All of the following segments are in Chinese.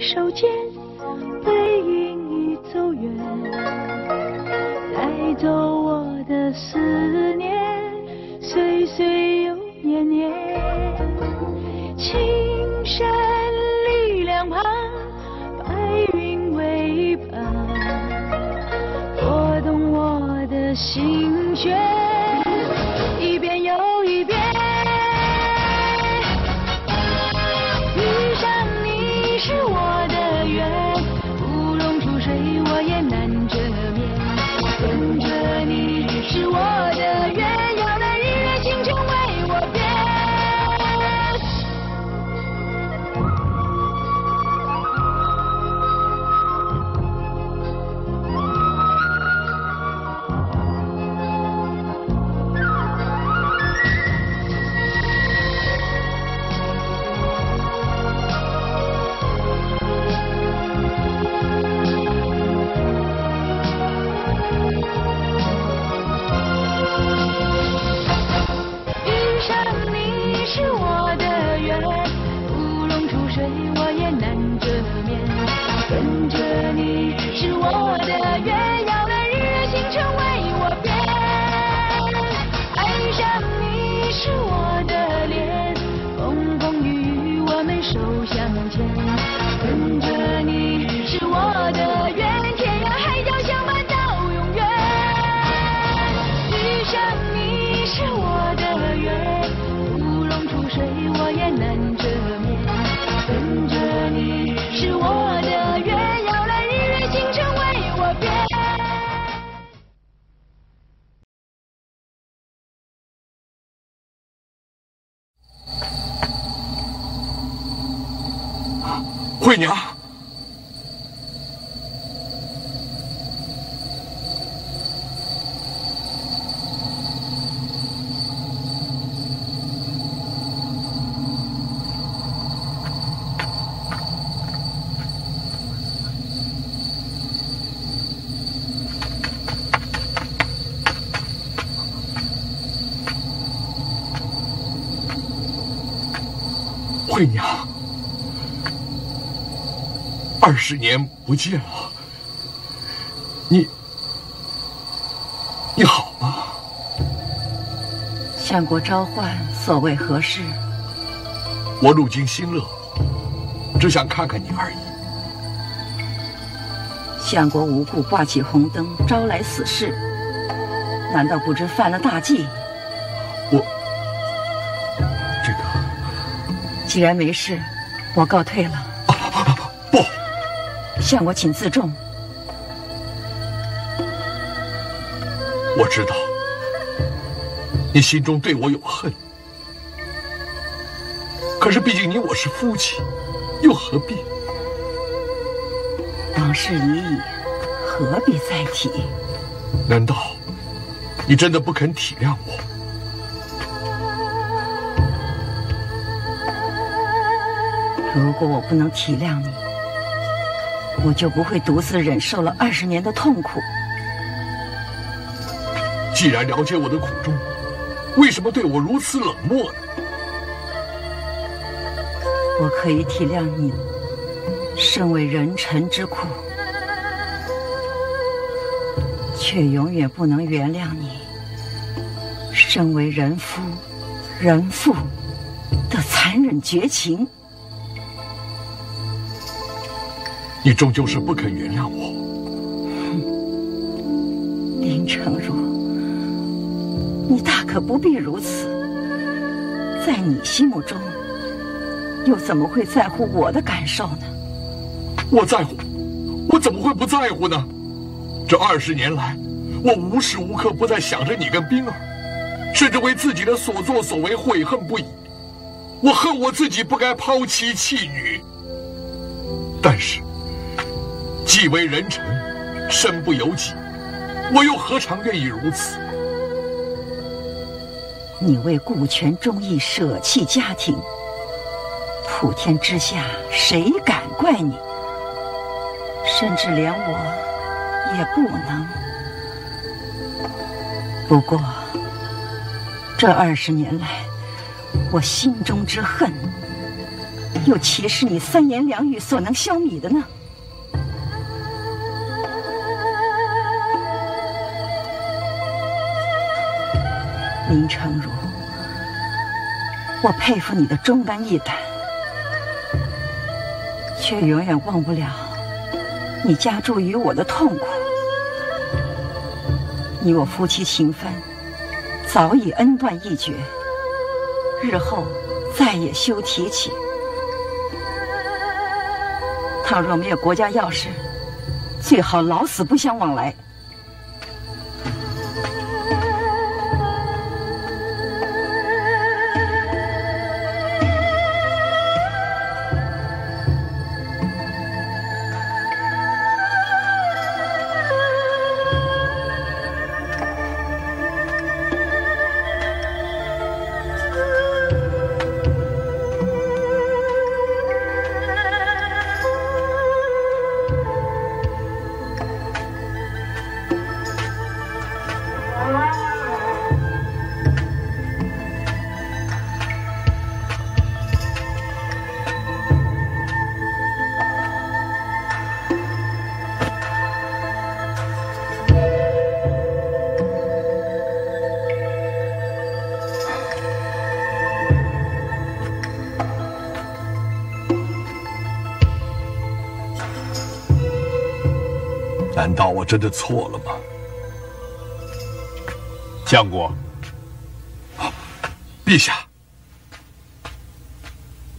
手间，背影已走远，带走我的思念，岁岁又年年。青山绿两旁，白云为伴，拨动我的心弦，惠娘，惠娘。二十年不见了，你你好吗？相国召唤，所谓何事？我路经新乐，只想看看你而已。相国无故挂起红灯，招来死士，难道不知犯了大忌？我这个既然没事，我告退了。不，相国请自重。我知道你心中对我有恨，可是毕竟你我是夫妻，又何必？往事已矣，何必再提？难道你真的不肯体谅我？如果我不能体谅你，我就不会独自忍受了二十年的痛苦。既然了解我的苦衷，为什么对我如此冷漠呢？我可以体谅你身为人臣之苦，却永远不能原谅你身为人夫、人父的残忍绝情。你终究是不肯原谅我。林成儒，你大可不必如此。在你心目中，又怎么会在乎我的感受呢？我在乎，我怎么会不在乎呢？这二十年来，我无时无刻不在想着你跟冰儿，甚至为自己的所作所为悔恨不已。我恨我自己不该抛妻弃女，但是既为人臣，身不由己，我又何尝愿意如此？你为顾全忠义舍弃家庭，普天之下谁敢怪你？甚至连我也不能。不过这二十年来，我心中之恨又岂是你三言两语所能消弭的呢？林成儒，我佩服你的忠肝义胆，却永远忘不了你加诸于我的痛苦。你我夫妻情分早已恩断义绝，日后再也休提起。倘若没有国家要事，最好老死不相往来。真的错了吗？相国，陛下，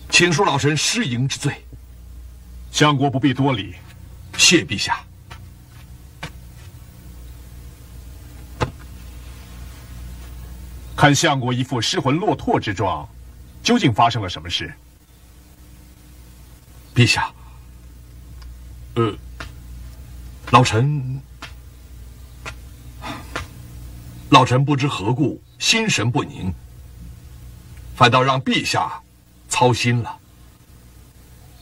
请恕老臣失迎之罪。相国不必多礼。谢陛下。看相国一副失魂落魄之状，究竟发生了什么事？陛下，呃。老臣，老臣不知何故心神不宁，反倒让陛下操心了。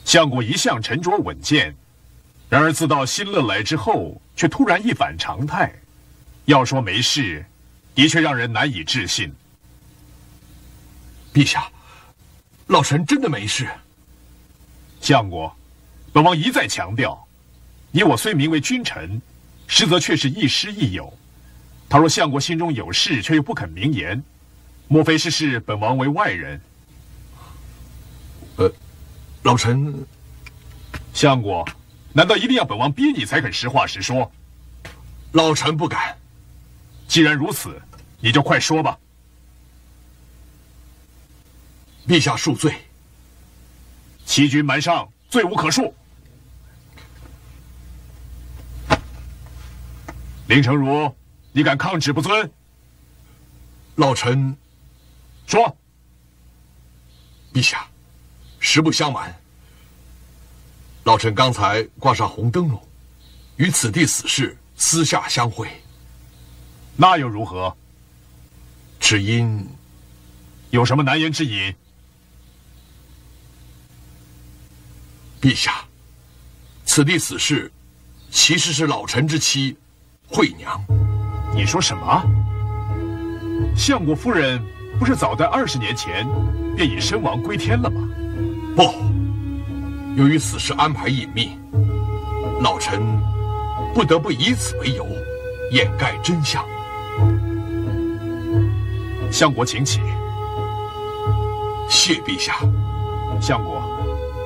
相国一向沉着稳健，然而自到新乐来之后，却突然一反常态。要说没事，的确让人难以置信。陛下，老臣真的没事。相国，本王一再强调。你我虽名为君臣，实则却是亦师亦友。倘若相国心中有事，却又不肯明言，莫非是视本王为外人？呃，老臣，相国，难道一定要本王逼你才肯实话实说？老臣不敢。既然如此，你就快说吧。陛下恕罪。欺君瞒上，罪无可恕。林成儒，你敢抗旨不遵？老臣说。陛下，实不相瞒，老臣刚才挂上红灯笼，与此地死士私下相会。那又如何？只因有什么难言之隐？陛下，此地死士其实是老臣之妻。惠娘，你说什么？相国夫人不是早在二十年前便已身亡归天了吗？不，由于此事安排隐秘，老臣不得不以此为由掩盖真相。相国，请起。谢陛下。相国，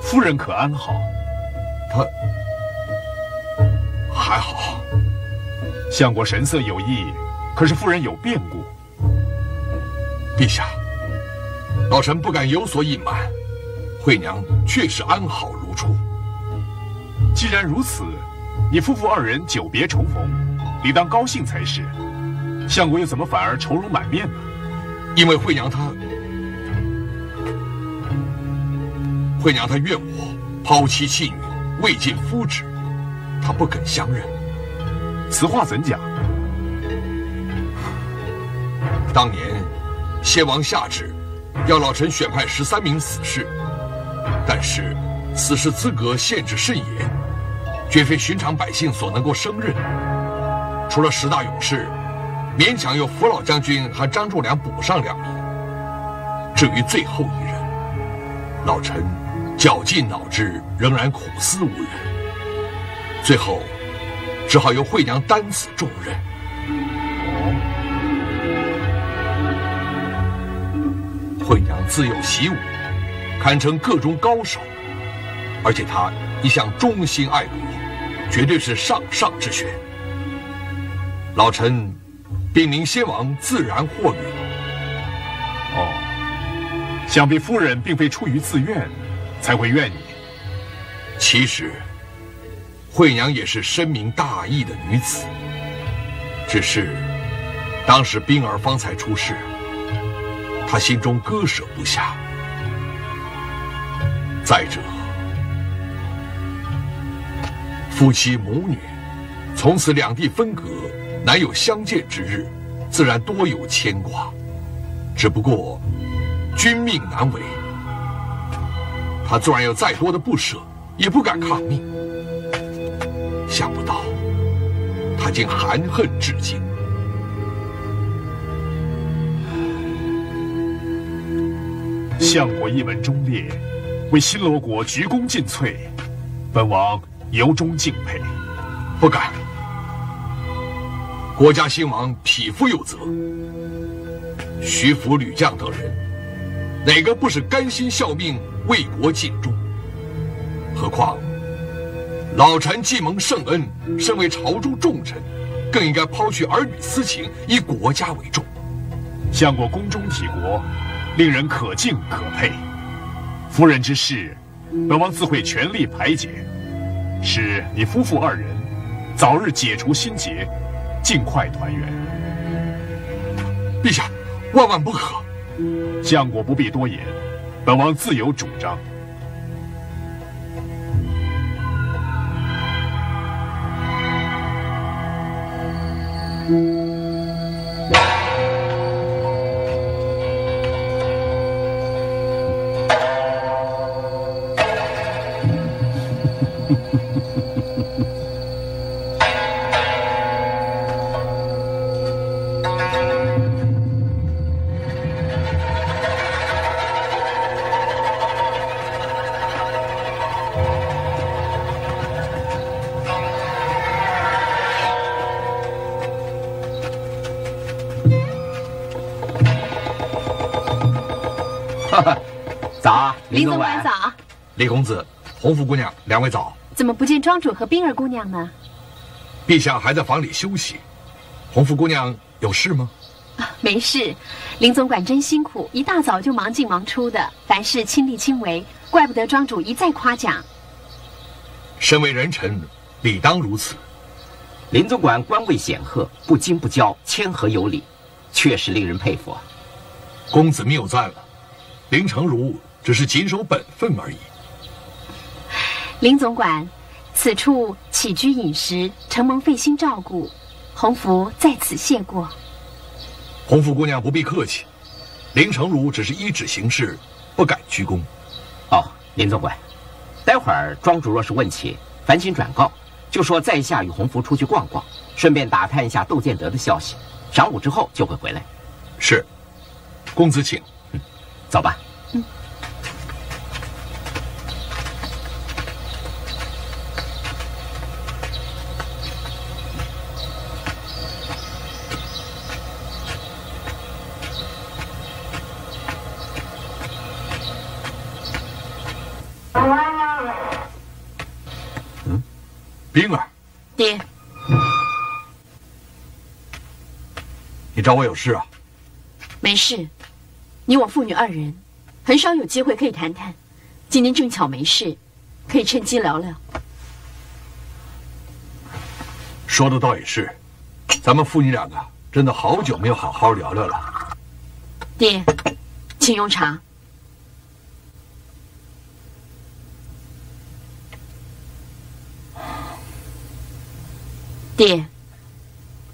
夫人可安好？她还好。相国神色有异，可是夫人有变故。陛下，老臣不敢有所隐瞒，惠娘确实安好如初。既然如此，你夫妇二人久别重逢，理当高兴才是。相国又怎么反而愁容满面呢？因为惠娘她，惠娘她怨我抛妻弃女，未尽夫旨，她不肯相认。此话怎讲？当年，先王下旨，要老臣选派十三名死士，但是死士资格限制甚严，绝非寻常百姓所能够胜任。除了十大勇士，勉强由扶老将军和张仲良补上两名。至于最后一人，老臣绞尽脑汁，仍然苦思无人。最后，只好由惠娘担此重任。惠娘自幼习武，堪称各中高手，而且她一向忠心爱国，绝对是上上之选。老臣禀明先王，自然获允。哦，想必夫人并非出于自愿，才会怨你。其实，惠娘也是深明大义的女子，只是当时冰儿方才出事。她心中割舍不下。再者，夫妻母女从此两地分隔，难有相见之日，自然多有牵挂。只不过君命难违，他纵然有再多的不舍，也不敢抗命。想不到，他竟含恨至今。相国一门忠烈，为新罗国鞠躬尽瘁，本王由衷敬佩。不敢，国家兴亡，匹夫有责。徐福、吕将等人，哪个不是甘心效命、为国尽忠？何况老臣既蒙圣恩，身为朝中重臣，更应该抛去儿女私情，以国家为重。相国宫中体国。令人可敬可佩，夫人之事，本王自会全力排解，使你夫妇二人早日解除心结，尽快团圆。陛下，万万不可！相国不必多言，本王自有主张。早，林总管早。李公子，洪福姑娘，两位早。怎么不见庄主和冰儿姑娘呢？陛下还在房里休息。洪福姑娘有事吗？啊，没事。林总管真辛苦，一大早就忙进忙出的，凡事亲力亲为，怪不得庄主一再夸奖。身为人臣，理当如此。林总管官位显赫，不惊不骄，谦和有礼，确实令人佩服啊。公子谬赞了，林成儒只是谨守本分而已。林总管，此处起居饮食，承蒙费心照顾，洪福在此谢过。洪福姑娘不必客气，林成儒只是依旨行事，不敢居功。哦，林总管，待会儿庄主若是问起，烦请转告，就说在下与洪福出去逛逛，顺便打探一下窦建德的消息，晌午之后就会回来。是。公子请，走吧。嗯。嗯，冰儿。爹。你找我有事啊？没事。你我父女二人，很少有机会可以谈谈。今天正巧没事，可以趁机聊聊。说的倒也是，咱们父女两个真的好久没有好好聊聊了。爹，请用茶。爹，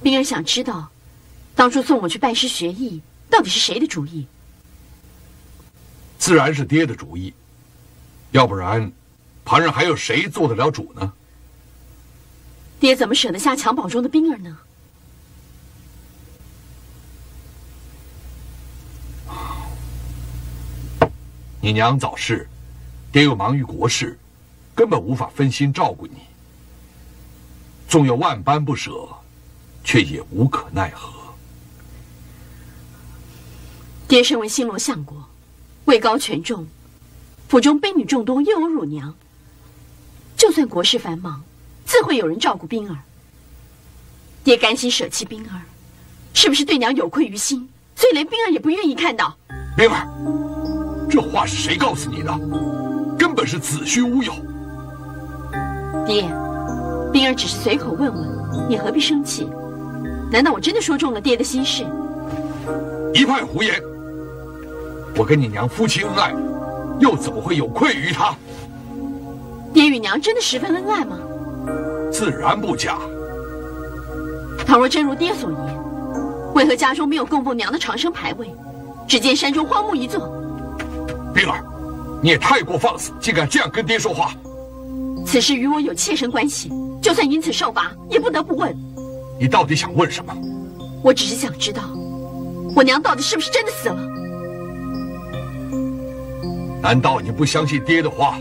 冰儿想知道，当初送我去拜师学艺，到底是谁的主意？自然是爹的主意，要不然，旁人还有谁做得了主呢？爹怎么舍得下襁褓中的冰儿呢？你娘早逝，爹又忙于国事，根本无法分心照顾你。纵有万般不舍，却也无可奈何。爹身为新罗相国，位高权重，府中婢女众多，又有乳娘。就算国事繁忙，自会有人照顾冰儿。爹甘心舍弃冰儿，是不是对娘有愧于心？所以连冰儿也不愿意看到。冰儿，这话是谁告诉你的？根本是子虚乌有。爹，冰儿只是随口问问，你何必生气？难道我真的说中了爹的心事？一派胡言！我跟你娘夫妻恩爱，又怎么会有愧于她？爹与娘真的十分恩爱吗？自然不假。倘若真如爹所言，为何家中没有供奉娘的长生牌位，只见山中荒木一座？冰儿，你也太过放肆，竟敢这样跟爹说话！此事与我有切身关系，就算因此受罚，也不得不问。你到底想问什么？我只是想知道，我娘到底是不是真的死了？难道你不相信爹的话？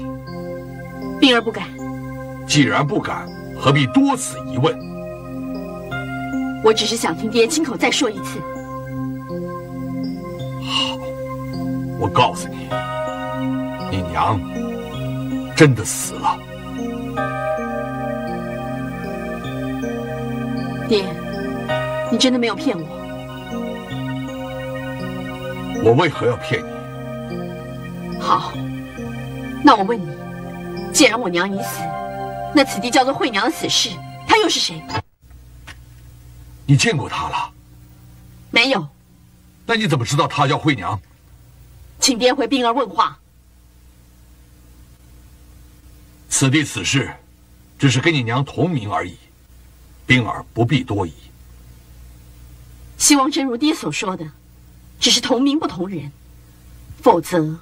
冰儿不敢。既然不敢，何必多此一问？我只是想听爹亲口再说一次。好，我告诉你，你娘真的死了。爹，你真的没有骗我？我为何要骗你？好，那我问你，既然我娘已死，那此地叫做惠娘的死士，她又是谁？你见过她了？没有。那你怎么知道她叫惠娘？请爹回冰儿问话。此地此事，只是跟你娘同名而已，冰儿不必多疑。希望真如爹所说的，只是同名不同人，否则。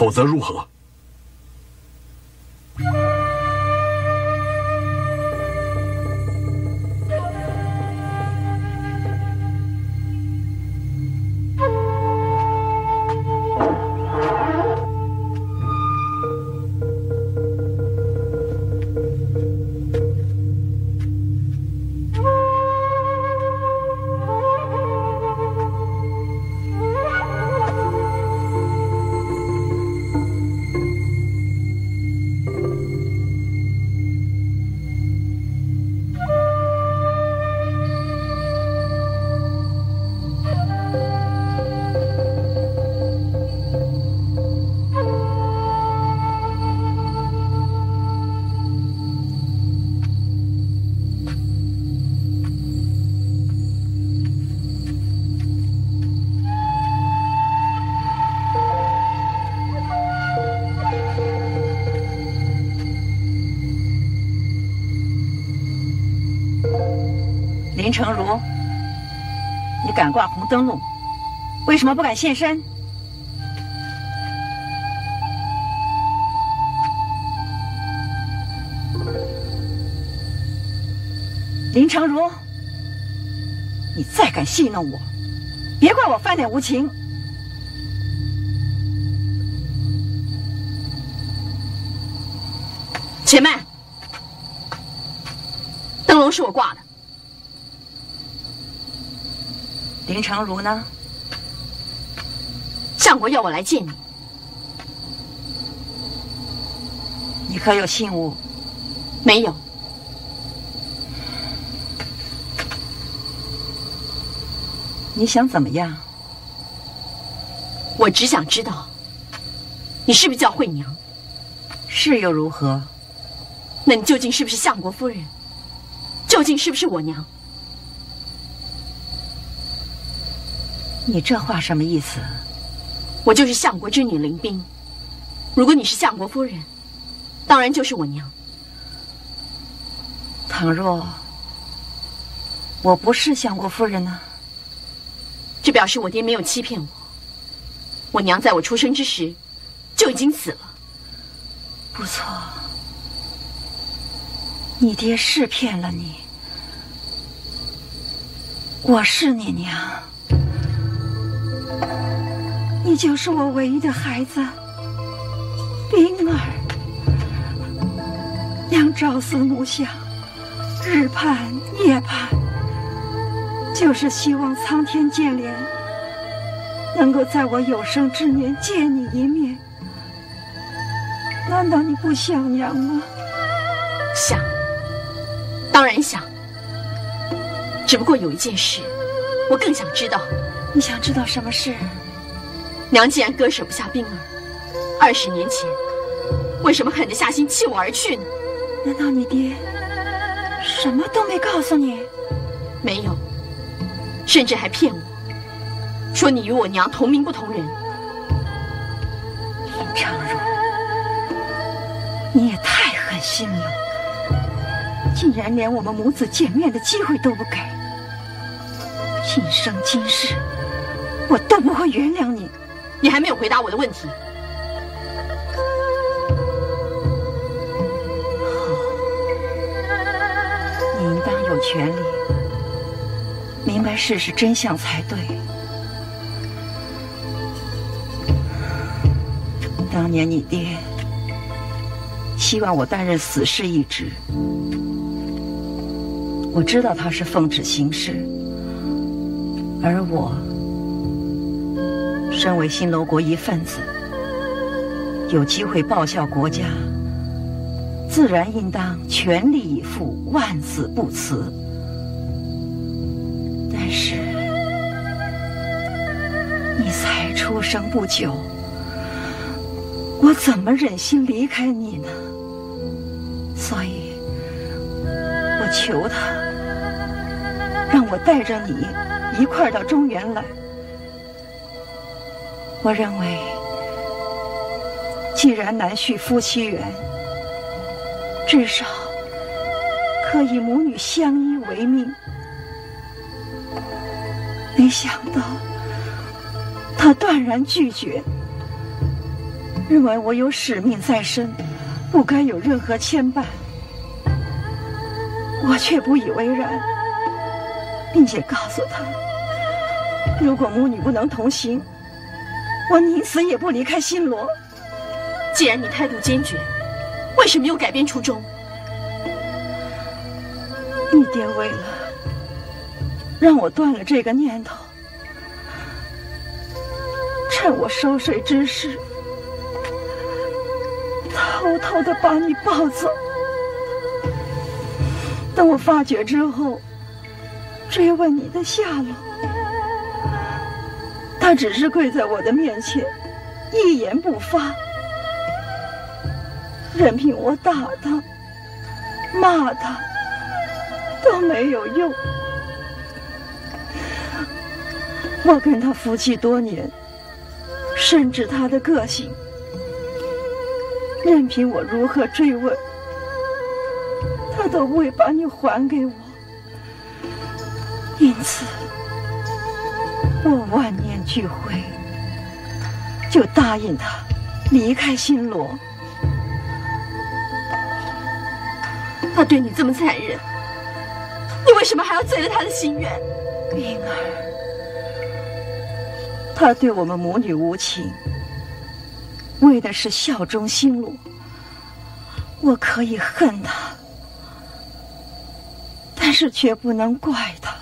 否则如何？林成儒，你敢挂红灯笼，为什么不敢现身？林成儒，你再敢戏弄我，别怪我翻脸无情。且慢，灯笼是我挂的。林成如呢？相国要我来见你。你可有信物？没有。你想怎么样？我只想知道，你是不是叫惠娘？是又如何？那你究竟是不是相国夫人？究竟是不是我娘？你这话什么意思？我就是相国之女林冰。如果你是相国夫人，当然就是我娘。倘若我不是相国夫人呢？这表示我爹没有欺骗我。我娘在我出生之时就已经死了。不错，你爹是骗了你。我是你娘。你就是我唯一的孩子，冰儿，娘朝思暮想，日盼夜盼，就是希望苍天见怜，能够在我有生之年见你一面。难道你不想娘吗？想，当然想。只不过有一件事，我更想知道。你想知道什么事？娘既然割舍不下冰儿，二十年前为什么狠得下心弃我而去呢？难道你爹什么都没告诉你？没有，甚至还骗我，说你与我娘同名不同人。林长荣，你也太狠心了，竟然连我们母子见面的机会都不给。今生今世，我都不会原谅你。你还没有回答我的问题。你应当有权利明白事实真相才对。当年你爹希望我担任死士一职，我知道他是奉旨行事。而我，身为新楼国一份子，有机会报效国家，自然应当全力以赴，万死不辞。但是，你才出生不久，我怎么忍心离开你呢？所以，我求他，让我带着你。一块儿到中原来。我认为，既然难续夫妻缘，至少可以母女相依为命。没想到，他断然拒绝，认为我有使命在身，不该有任何牵绊。我却不以为然。并且告诉他，如果母女不能同行，我宁死也不离开新罗。既然你态度坚决，为什么又改变初衷？你爹为了让我断了这个念头，趁我收税之时，偷偷的把你抱走。等我发觉之后。追问你的下落，他只是跪在我的面前，一言不发，任凭我打他、骂他都没有用。我跟他夫妻多年，深知他的个性，任凭我如何追问，他都不会把你还给我。因此，我万念俱灰，就答应他离开新罗。他对你这么残忍，你为什么还要遂了他的心愿？冰儿，他对我们母女无情，为的是效忠新罗。我可以恨他，但是却不能怪他。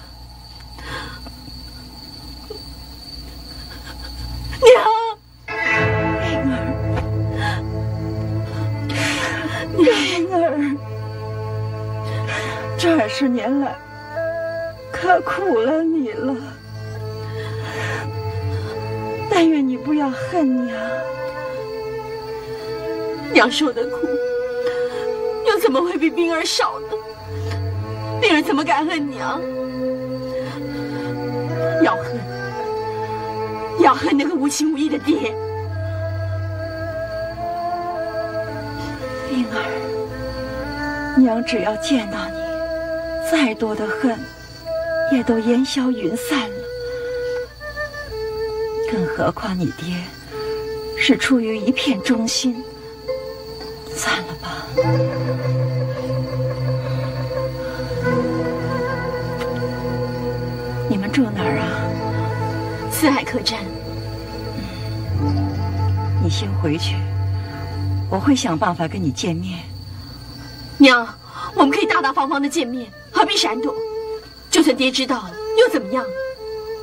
十年来，可苦了你了。但愿你不要恨娘。娘受的苦，又怎么会比冰儿少呢？冰儿怎么敢恨娘？要恨，要恨那个无情无义的爹。冰儿，娘只要见到你。再多的恨，也都烟消云散了。更何况你爹是出于一片忠心，算了吧。你们住哪儿啊？四海客栈。你先回去，我会想办法跟你见面。娘，我们可以大大方方的见面，闪躲？就算爹知道了，又怎么样？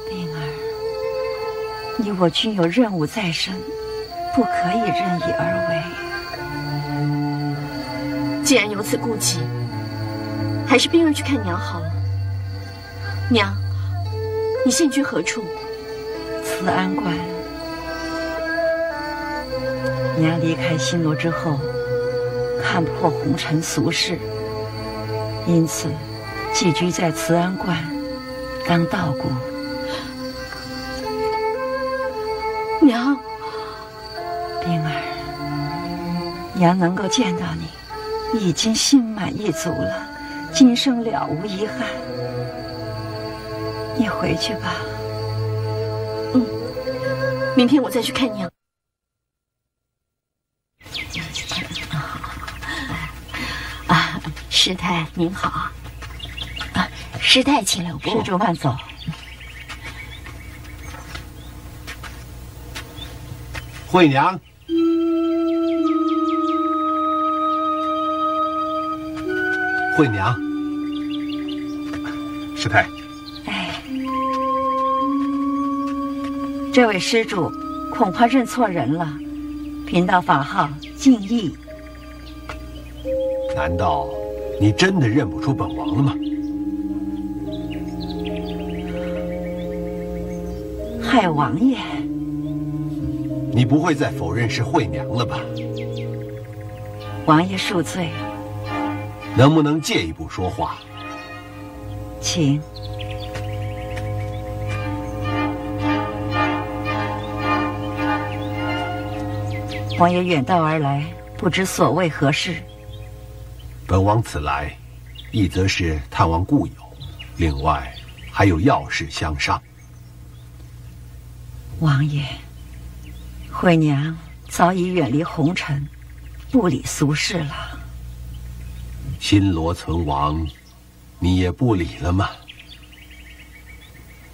冰儿，你我均有任务在身，不可以任意而为。既然有此顾忌，还是冰儿去看娘好了。娘，你现居何处？慈安观。娘离开新罗之后，看破红尘俗世，因此寄居在慈安观当道姑。娘，冰儿，娘能够见到你，已经心满意足了，今生了无遗憾。你回去吧。嗯，明天我再去看娘。啊，师太您好。啊，师太请留步。施主慢走。惠娘，惠娘，师太，哎，这位施主恐怕认错人了。贫道法号敬意。难道你真的认不出本王了吗？害王爷，你不会再否认是惠娘了吧？王爷恕罪，能不能借一步说话？请。王爷远道而来，不知所谓何事。本王此来，一则是探望故友，另外还有要事相商。王爷，惠娘早已远离红尘，不理俗事了。新罗存亡，你也不理了吗？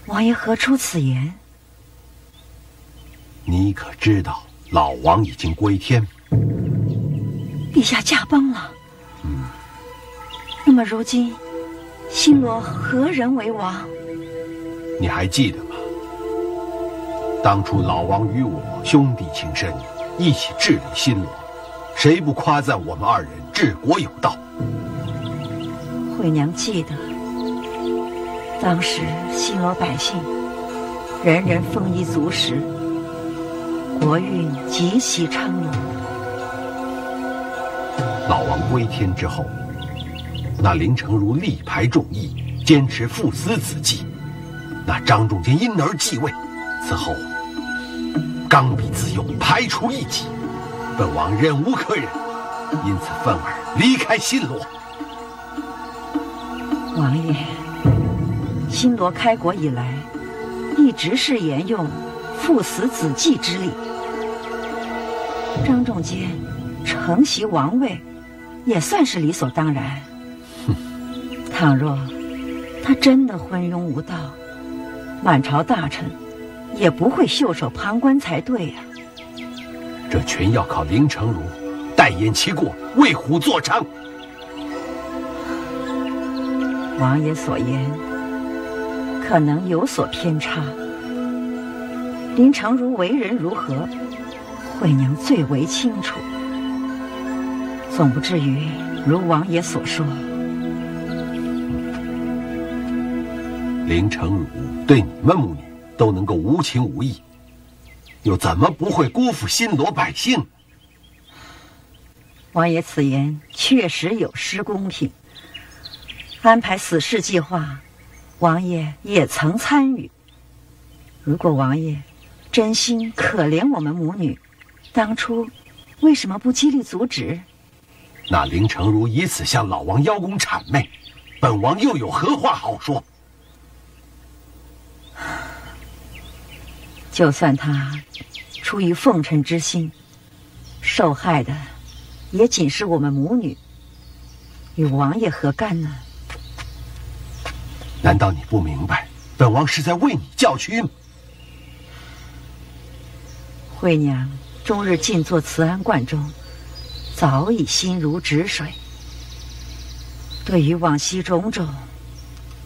王爷何出此言？你可知道？老王已经归天，陛下驾崩了。嗯，那么如今，新罗何人为王？你还记得吗？当初老王与我兄弟情深，一起治理新罗，谁不夸赞我们二人治国有道？惠娘记得，当时新罗百姓人人丰衣足食。国运极其昌隆。老王归天之后，那林成儒力排众议，坚持父死子继。那张仲坚因而继位，此后刚愎自用，排除异己。本王忍无可忍，因此愤而离开新罗。王爷，新罗开国以来，一直是沿用父死子继之礼。张仲坚承袭王位，也算是理所当然。哼，倘若他真的昏庸无道，满朝大臣也不会袖手旁观才对呀。这全要靠林成儒代言其过，为虎作伥。王爷所言可能有所偏差。林成儒为人如何？惠娘最为清楚，总不至于如王爷所说。林成儒对你们母女都能够无情无义，又怎么不会辜负新罗百姓？王爷此言确实有失公平。安排死事计划，王爷也曾参与。如果王爷真心可怜我们母女，当初为什么不极力阻止？那林成儒以此向老王邀功谄媚，本王又有何话好说？就算他出于奉承之心，受害的也仅是我们母女，与王爷何干呢？难道你不明白，本王是在为你叫屈吗？惠娘。终日静坐慈安观中，早已心如止水，对于往昔种种，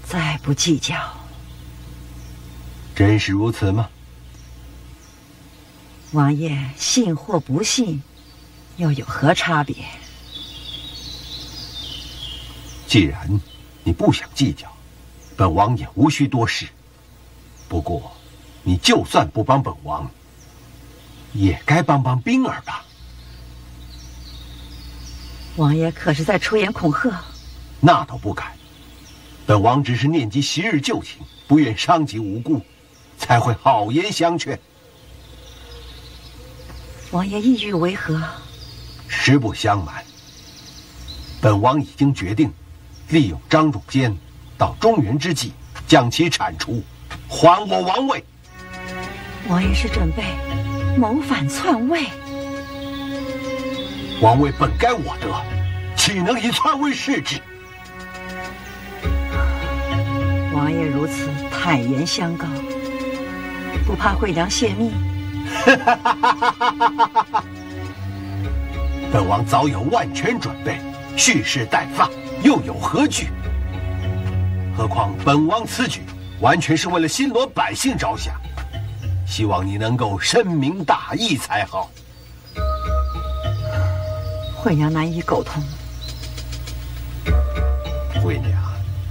再不计较。真是如此吗？王爷信或不信，又有何差别？既然你不想计较，本王也无需多事。不过，你就算不帮本王，也该帮帮冰儿吧。王爷可是在出言恐吓？那倒不敢，本王只是念及昔日旧情，不愿伤及无辜，才会好言相劝。王爷意欲为何？实不相瞒，本王已经决定，利用张仲坚，到中原之际将其铲除，还我王位。王爷是准备谋反篡位？王位本该我得，岂能以篡位示之？王爷如此坦言相告，不怕惠良泄密？本王早有万全准备，蓄势待发，又有何惧？何况本王此举完全是为了新罗百姓着想，希望你能够深明大义才好。惠娘难以苟同。惠娘，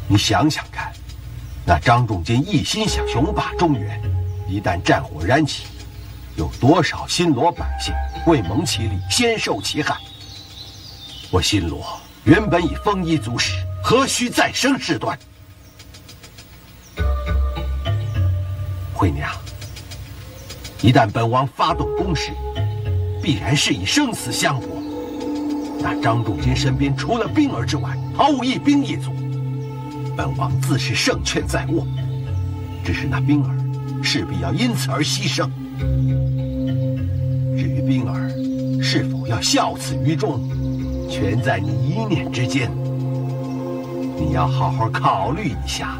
你想想看，那张仲景一心想雄霸中原，一旦战火燃起。有多少新罗百姓未蒙其利，先受其害？我新罗原本已丰衣足食，何须再生事端？惠娘，一旦本王发动攻势，必然是以生死相搏。那张仲坚身边除了兵儿之外，毫无一兵一卒。本王自是胜券在握，只是那兵儿势必要因此而牺牲。至于冰儿是否要效此于众，全在你一念之间。你要好好考虑一下。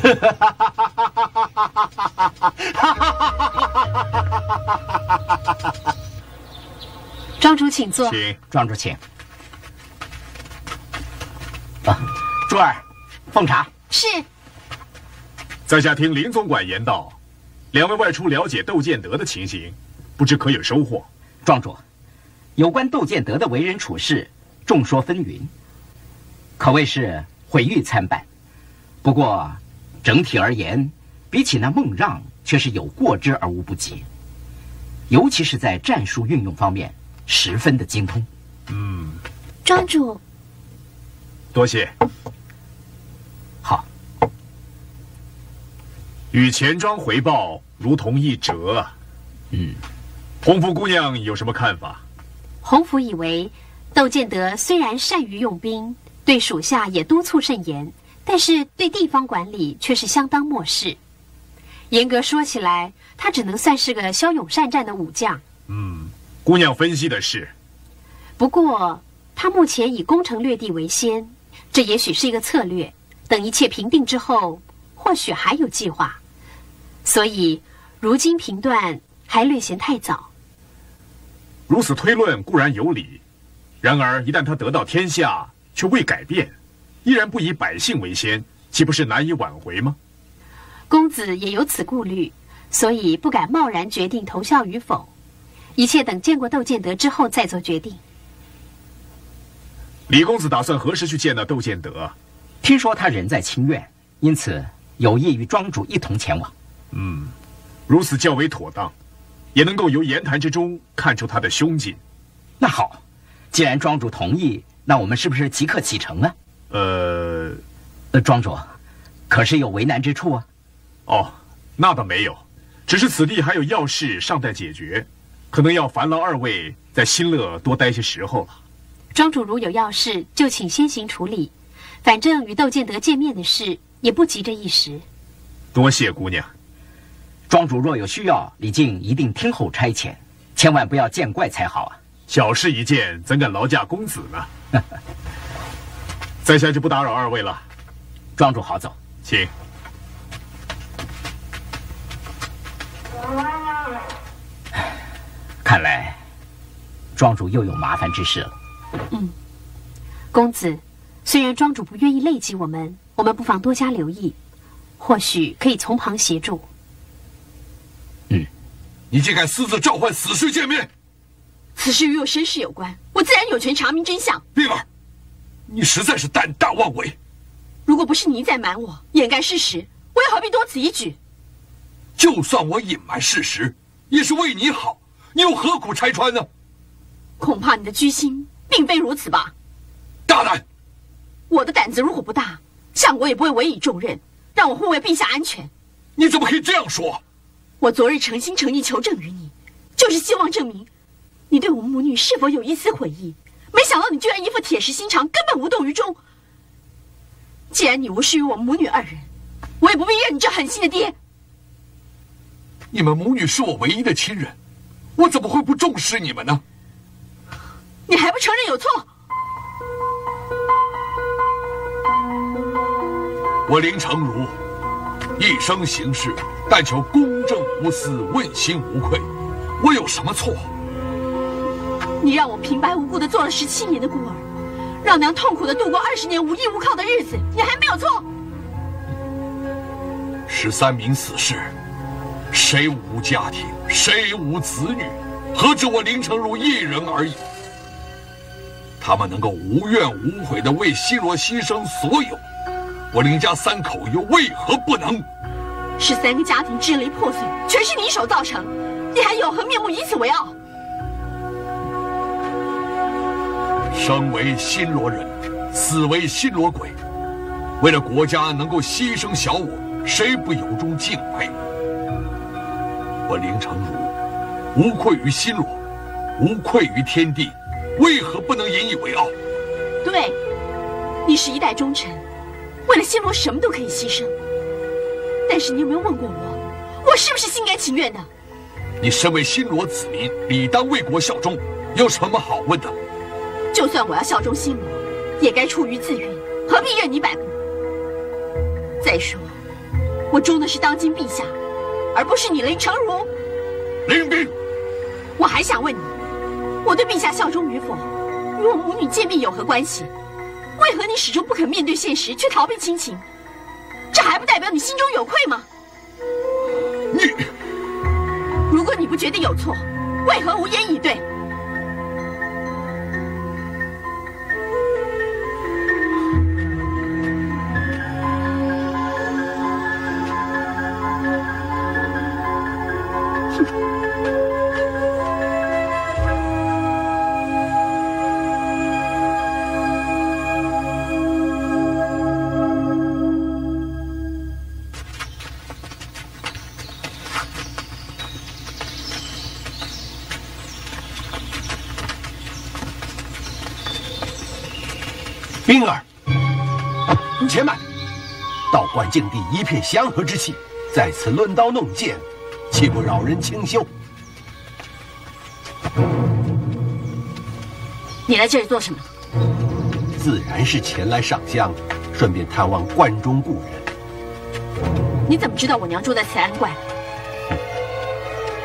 庄主，请坐。请庄主请。啊，珠儿，奉茶。是。在下听林总管言道，两位外出了解窦建德的情形，不知可有收获？庄主，有关窦建德的为人处事，众说纷纭，可谓是毁誉参半。不过整体而言，比起那孟让，却是有过之而无不及。尤其是在战术运用方面，十分的精通。嗯，庄主，多谢。与钱庄回报如同一辙。嗯，洪福姑娘有什么看法？洪福以为，窦建德虽然善于用兵，对属下也督促甚严，但是对地方管理却是相当漠视。严格说起来，他只能算是个骁勇善战的武将。嗯，姑娘分析的是。不过，他目前以攻城略地为先，这也许是一个策略。等一切平定之后，或许还有计划。所以，如今评断还略嫌太早。如此推论固然有理，然而一旦他得到天下却未改变，依然不以百姓为先，岂不是难以挽回吗？公子也有此顾虑，所以不敢贸然决定投效与否，一切等见过窦建德之后再做决定。李公子打算何时去见那窦建德？听说他人在清苑，因此有意与庄主一同前往。嗯，如此较为妥当，也能够由言谈之中看出他的胸襟。那好，既然庄主同意，那我们是不是即刻启程啊？呃，呃，庄主，可是有为难之处啊？哦，那倒没有，只是此地还有要事尚待解决，可能要烦劳二位在新乐多待些时候了。庄主如有要事，就请先行处理。反正与窦建德见面的事，也不急着一时。多谢姑娘。庄主若有需要，李靖一定听候差遣，千万不要见怪才好啊。小事一件，怎敢劳驾公子呢？在下就不打扰二位了。庄主好走，请。看来庄主又有麻烦之事了。嗯公子，虽然庄主不愿意累及我们，我们不妨多加留意，或许可以从旁协助。你竟敢私自召唤死士见面，此事与我身世有关，我自然有权查明真相。冰儿，你实在是胆大妄为。如果不是你在瞒我、掩盖事实，我又何必多此一举？就算我隐瞒事实，也是为你好，你又何苦拆穿呢？恐怕你的居心并非如此吧？大胆！我的胆子如果不大，相国也不会委以重任，让我护卫陛下安全。你怎么可以这样说？我昨日诚心诚意求证于你，就是希望证明你对我们母女是否有一丝悔意。没想到你居然一副铁石心肠，根本无动于衷。既然你无视于我们母女二人，我也不必认你这狠心的爹。你们母女是我唯一的亲人，我怎么会不重视你们呢？你还不承认有错？我林成儒一生行事，但求公正无私，问心无愧。我有什么错？你让我平白无故的做了十七年的孤儿，让娘痛苦的度过二十年无依无靠的日子，你还没有错？十三名死士，谁无家庭，谁无子女，何止我林成儒一人而已？他们能够无怨无悔的为西罗牺牲所有，我林家三口又为何不能？十三个家庭支离破碎，全是你一手造成，你还有何面目以此为傲？生为新罗人，死为新罗鬼，为了国家能够牺牲小我，谁不由衷敬佩？我林成儒无愧于新罗，无愧于天地，为何不能引以为傲？对，你是一代忠臣，为了新罗什么都可以牺牲。但是你有没有问过我，我是不是心甘情愿的？你身为新罗子民，理当为国效忠，有什么好问的？就算我要效忠新罗，也该出于自愿，何必任你摆布？再说，我忠的是当今陛下，而不是你林成儒。林斌，我还想问你，我对陛下效忠与否，与我母女见面有何关系？为何你始终不肯面对现实，却逃避亲情？这还不代表你心中有愧吗？你，如果你不觉得有错，为何无言以对？冰境地一片祥和之气，在此抡刀弄剑，岂不扰人清修？你来这里做什么？自然是前来上香，顺便探望关中故人。你怎么知道我娘住在慈安观？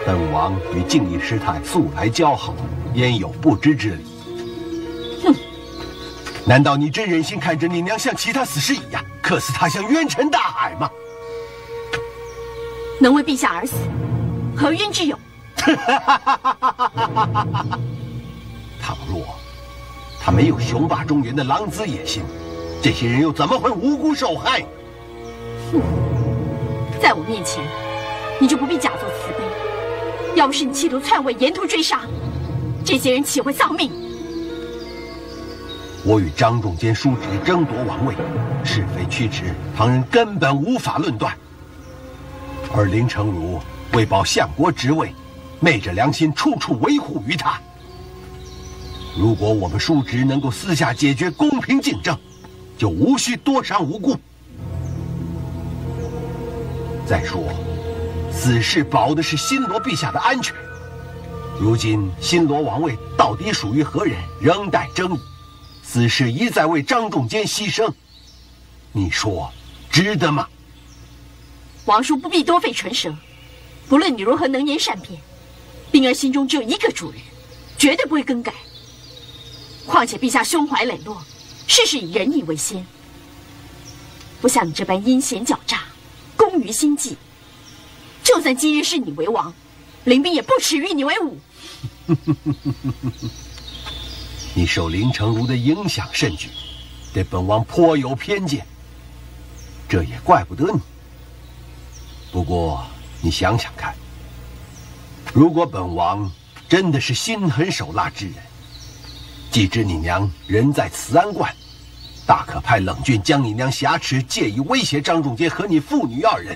本王与静义师太素来交好，焉有不知之理？哼！难道你真忍心看着你娘像其他死士一样，客死他乡，冤沉大海吗？能为陛下而死，何冤之有？倘若他没有雄霸中原的狼子野心，这些人又怎么会无辜受害？哼！在我面前，你就不必假作慈悲。要不是你企图篡位，沿途追杀，这些人岂会丧命？我与张仲坚叔侄争夺王位，是非曲直，旁人根本无法论断。而林成儒为保相国职位，昧着良心，处处维护于他。如果我们叔侄能够私下解决，公平竞争，就无需多伤无辜。再说，此事保的是新罗陛下的安全。如今新罗王位到底属于何人，仍待争议。此事一再为张仲坚牺牲，你说值得吗？王叔不必多费唇舌。不论你如何能言善辩，冰儿心中只有一个主人，绝对不会更改。况且陛下胸怀磊落，事事以仁义为先，不像你这般阴险狡诈，工于心计。就算今日是你为王，林冰也不耻与你为伍。你受林成儒的影响甚巨，对本王颇有偏见，这也怪不得你。不过你想想看，如果本王真的是心狠手辣之人，既知你娘人在慈安观，大可派冷峻将你娘挟持，借以威胁张仲杰和你父女二人，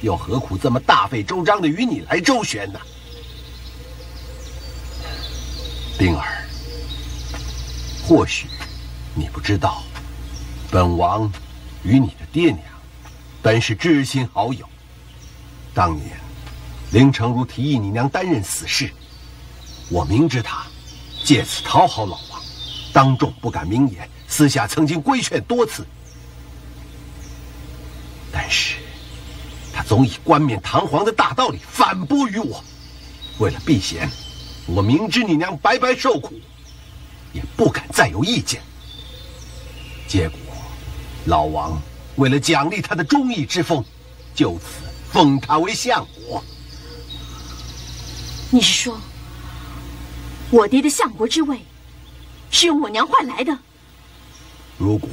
又何苦这么大费周章的与你来周旋呢？冰儿。或许你不知道，本王与你的爹娘本是知心好友。当年林成如提议你娘担任死士，我明知他借此讨好老王，当众不敢明言，私下曾经规劝多次。但是，他总以冠冕堂皇的大道理反驳于我。为了避嫌，我明知你娘白白受苦。也不敢再有意见。结果，老王为了奖励他的忠义之风，就此封他为相国。你是说，我爹的相国之位是用我娘换来的？如果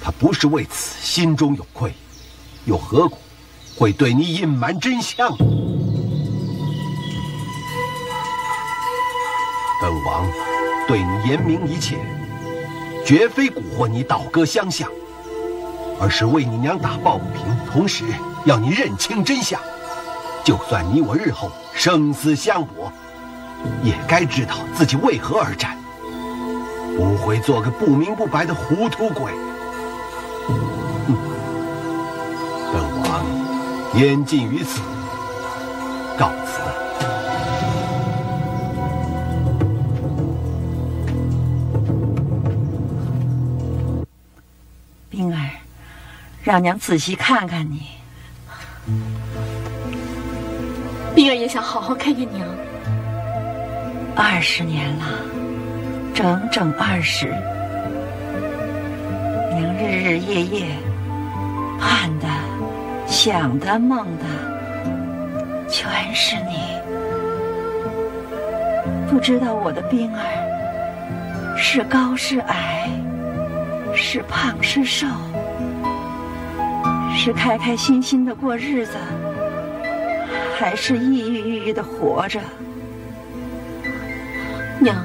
他不是为此心中有愧，又何苦会对你隐瞒真相呢？本王。对你严明一切，绝非蛊惑你倒戈相向，而是为你娘打抱不平，同时要你认清真相。就算你我日后生死相搏，也该知道自己为何而战，不会做个不明不白的糊涂鬼。本王言尽于此，告辞。让娘仔细看看你。冰儿也想好好看看娘。二十年了，整整二十。娘日日夜夜盼的、想的、梦的，全是你。不知道我的冰儿是高是矮，是胖是瘦。是开开心心的过日子，还是抑抑郁郁的活着？娘，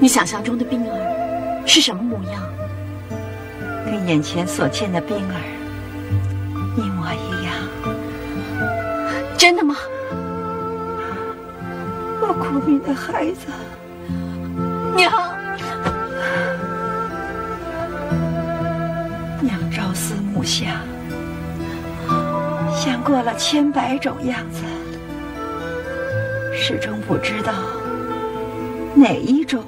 你想象中的冰儿是什么模样？跟眼前所见的冰儿一模一样。真的吗？我苦命的孩子，过了千百种样子，始终不知道哪一种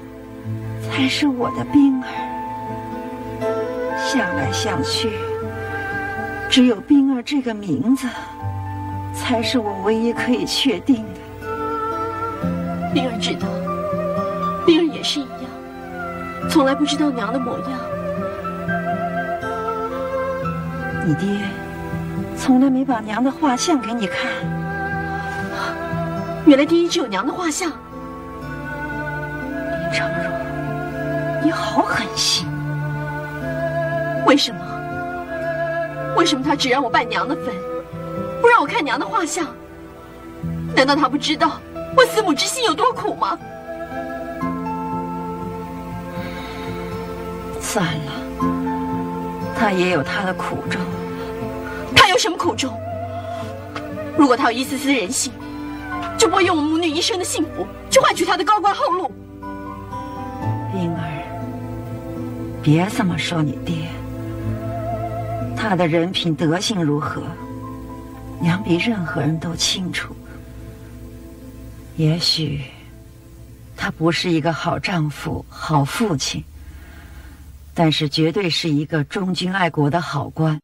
才是我的冰儿。想来想去，只有冰儿这个名字，才是我唯一可以确定的。冰儿知道，冰儿也是一样，从来不知道娘的模样。你爹从来没把娘的画像给你看，原来第一只有娘的画像。林成儒，你好狠心！为什么？为什么他只让我拜娘的坟，不让我看娘的画像？难道他不知道我思母之心有多苦吗？算了。他也有他的苦衷，什么苦衷？如果他有一丝丝人性，就不会用我们母女一生的幸福去换取他的高官厚禄。冰儿，别这么说你爹。他的人品德性如何，娘比任何人都清楚。也许他不是一个好丈夫、好父亲。但是，绝对是一个忠君爱国的好官。